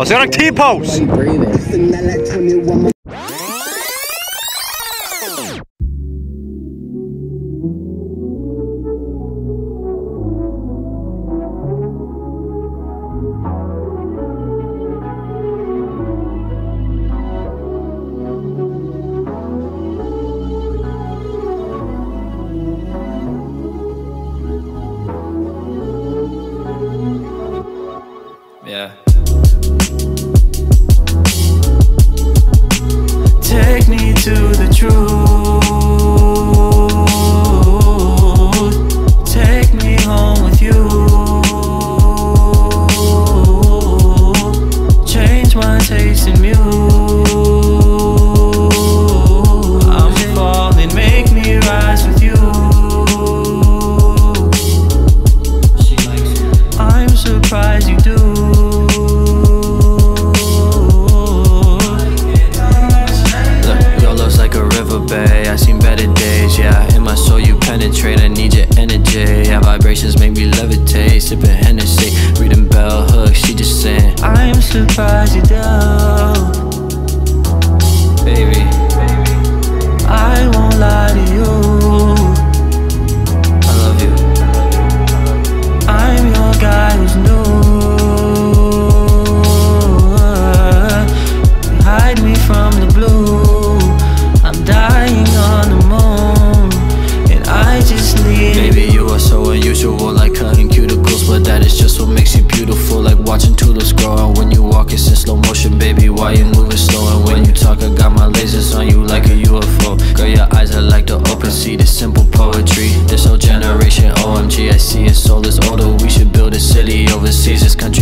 Oh, so you're like T-pose. To days, yeah. In my soul, you penetrate. I need your energy. Yeah, vibrations make me levitate. Sipping Hennessy, reading bell hooks. She just saying, I'm surprised you don't Baby, I won't lie to you. So unusual, like cutting cuticles, but that is just what makes you beautiful. Like watching tulips grow, and when you walk, it's in slow motion, baby. Why you moving slow? And when you talk, I got my lasers on you like a UFO. Girl, your eyes are like the open sea, the simple poetry. This whole generation, OMG, I see your soul is older. We should build a city overseas. This country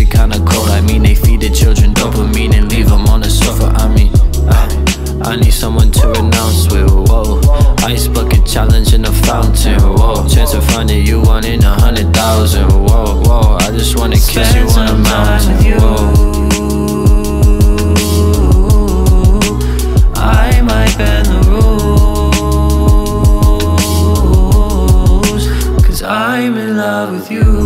challenge in the fountain. Whoa, chance of finding you one in a hundred thousand. Whoa, whoa, I just wanna kiss you on a mountain. Whoa. I might bend the rules Cause I'm in love with you You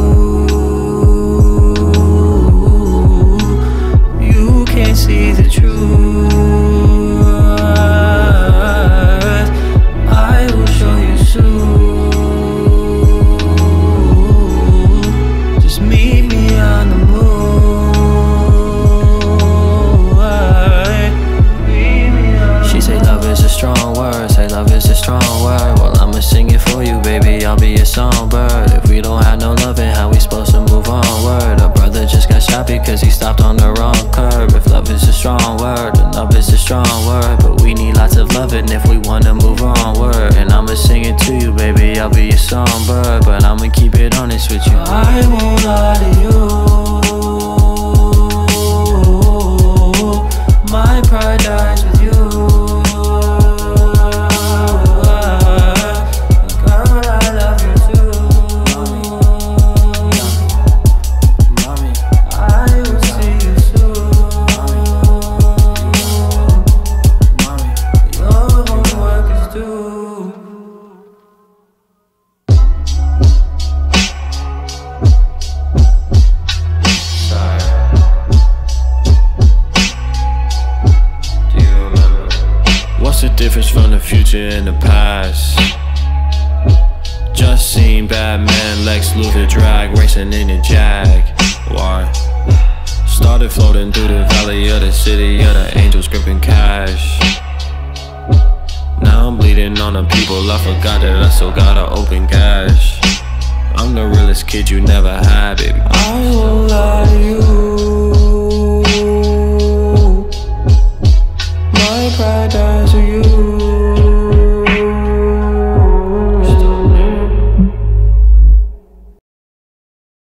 because he stopped on the wrong curb. If love is a strong word, then love is a strong word. But we need lots of loving if we wanna move onward. And I'ma sing it to you, baby. I'll be your songbird, but I'ma keep it honest with you. I won't lie In the past. Just seen Batman, Lex Luthor drag racing in a jag. Why? Started floating through the valley of the city of the angels gripping cash. Now I'm bleeding on the people, I forgot that I still got an open cash. I'm the realest kid you never had, baby. I will lie you. My pride dies you.